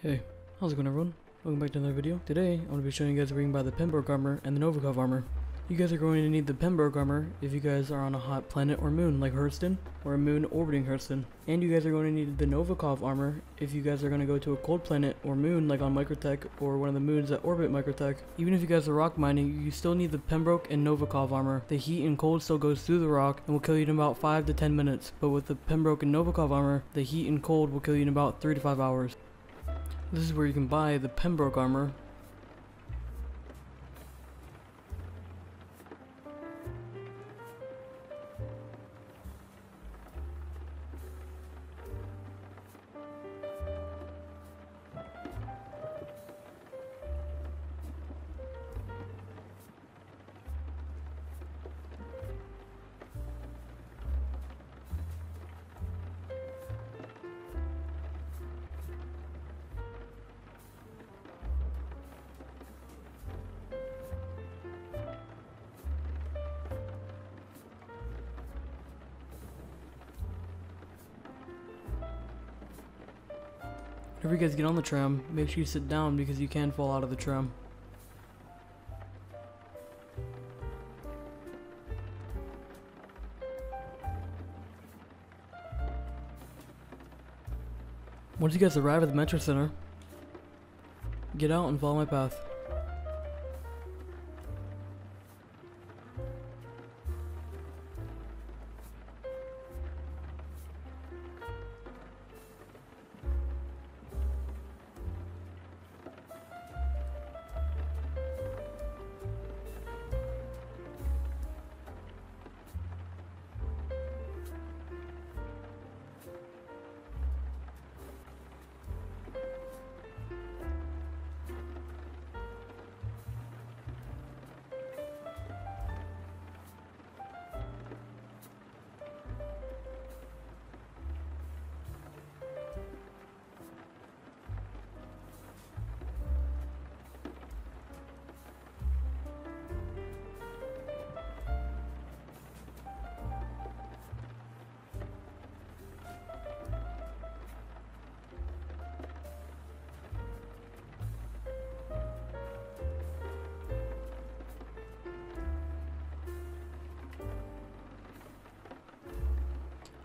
Hey, how's it going everyone? Welcome back to another video. Today, I'm going to be showing you guys bringing by the Pembroke armor and the Novikov armor. You guys are going to need the Pembroke armor if you guys are on a hot planet or moon like Hurston, or a moon orbiting Hurston. And you guys are going to need the Novikov armor if you guys are going to go to a cold planet or moon like on Microtech or one of the moons that orbit Microtech. Even if you guys are rock mining, you still need the Pembroke and Novikov armor. The heat and cold still goes through the rock and will kill you in about 5 to 10 minutes, but with the Pembroke and Novikov armor, the heat and cold will kill you in about 3 to 5 hours. This is where you can buy the Pembroke armor. Whenever you guys get on the tram, make sure you sit down because you can fall out of the tram. Once you guys arrive at the Metro Center, get out and follow my path.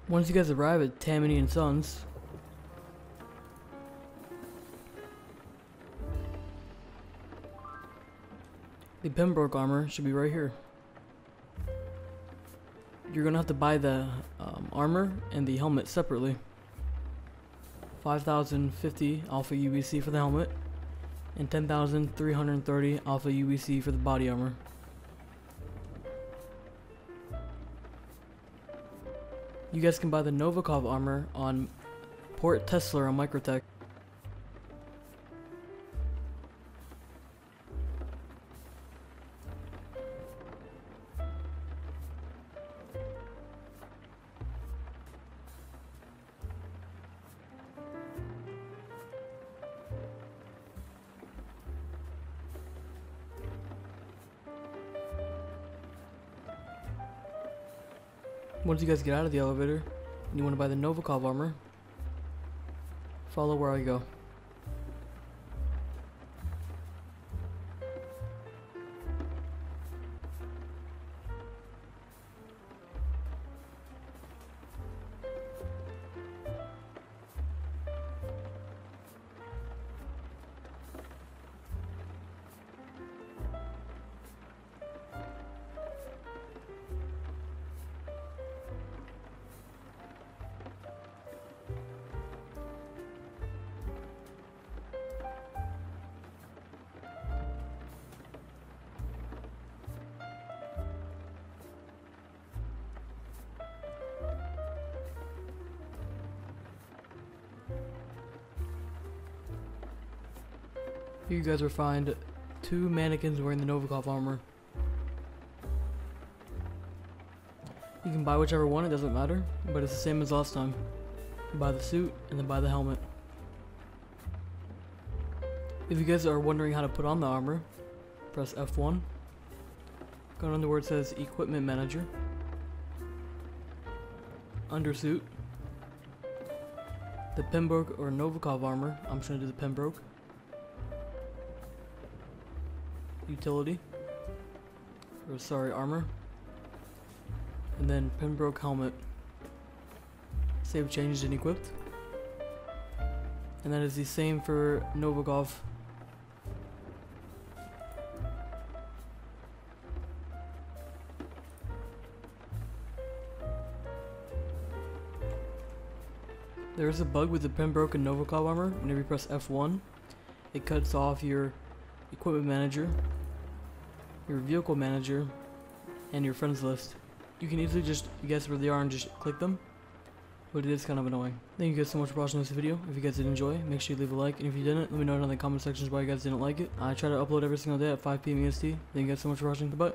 Once you guys arrive at Tammany and Sons, the Pembroke armor should be right here. You're gonna have to buy the um, armor and the helmet separately. 5,050 alpha UEC for the helmet, and 10,330 alpha UEC for the body armor. You guys can buy the Novikov armor on Port Tressler on Microtech. Once you guys get out of the elevator, and you want to buy the Novikov armor, follow where I go. Here you guys will find two mannequins wearing the Novikov armor. You can buy whichever one, it doesn't matter, but it's the same as last time. Buy the suit and then buy the helmet. If you guys are wondering how to put on the armor, press F1. Go down to where it says Equipment Manager. Undersuit. the Pembroke or Novikov armor. I'm just gonna do the Pembroke. Utility. Or sorry, armor. And then Pembroke helmet. Save changed and equipped. And that is the same for Novikov. There is a bug with the Pembroke and Novikov armor. Whenever you press F1, it cuts off your equipment manager, your vehicle manager, and your friends list. You can easily just guess where they are and just click them, but it is kind of annoying. Thank you guys so much for watching this video. If you guys did enjoy, make sure you leave a like, and if you didn't, let me know down in the comment sections why you guys didn't like it. I try to upload every single day at 5 p.m. EST. Thank you guys so much for watching. Goodbye.